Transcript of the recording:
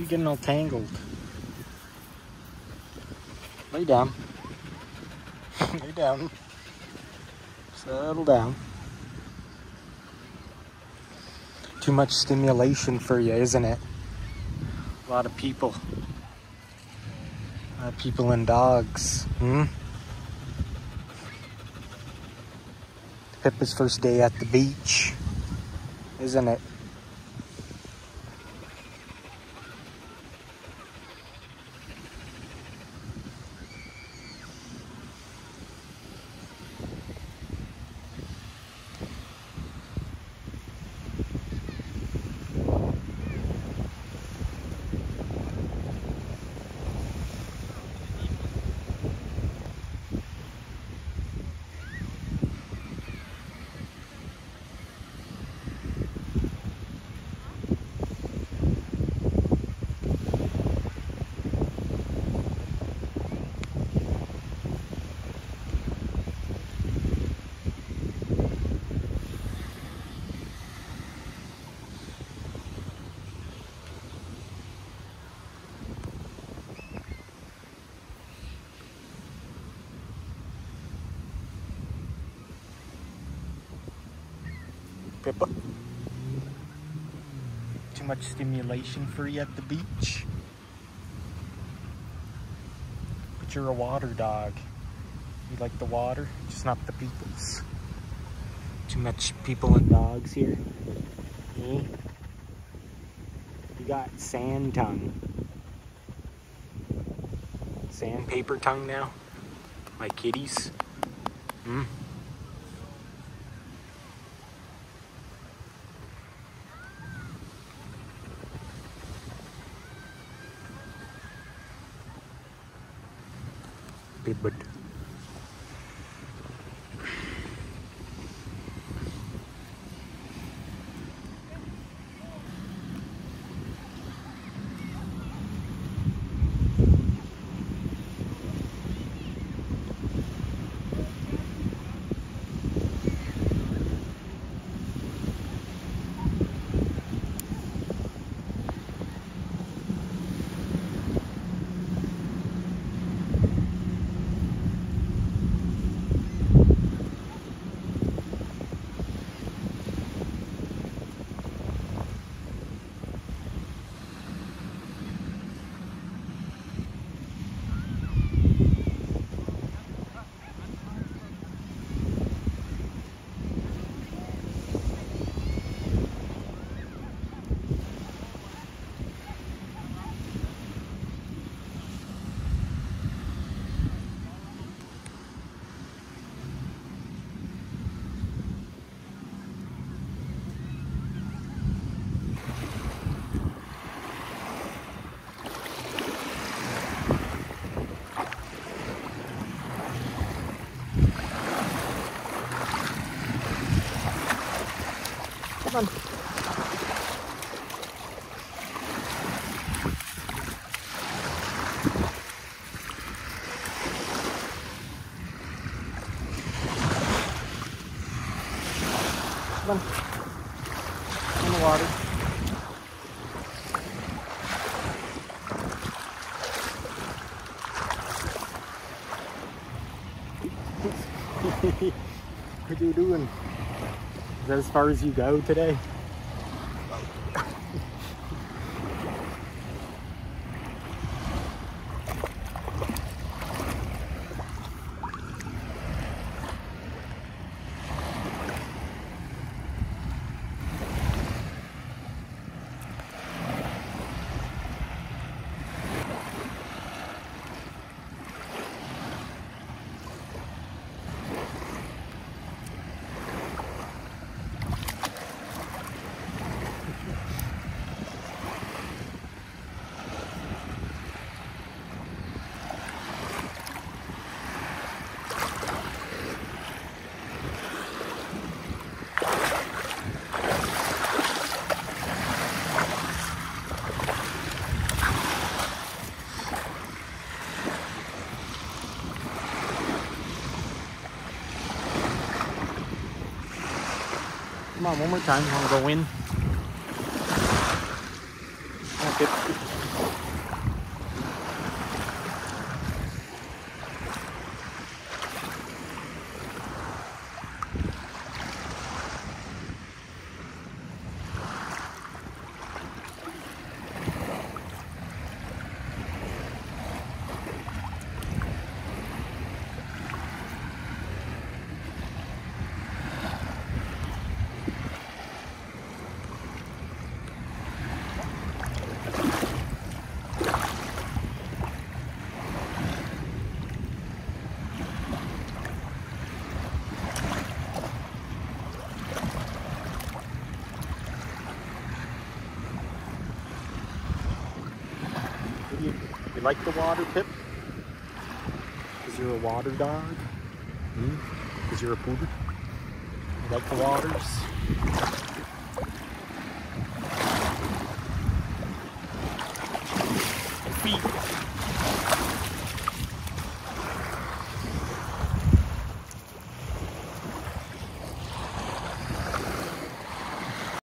you getting all tangled? Lay down. Lay down. Settle down. Too much stimulation for you, isn't it? A lot of people. A lot of people and dogs. Hmm? Pippa's first day at the beach, isn't it? Pippa. Too much stimulation for you at the beach. But you're a water dog. You like the water, just not the people's. Too much people and dogs here. You got sand tongue. Sandpaper tongue now? My kitties? Hmm? Pibbit. On. In the water. what are you doing? Is that as far as you go today? Come on, one more time. You want to go in? Pip. You, like the water, Pip? Because you're a water dog? Hmm? Because you're a poodle? You like the waters? Feet.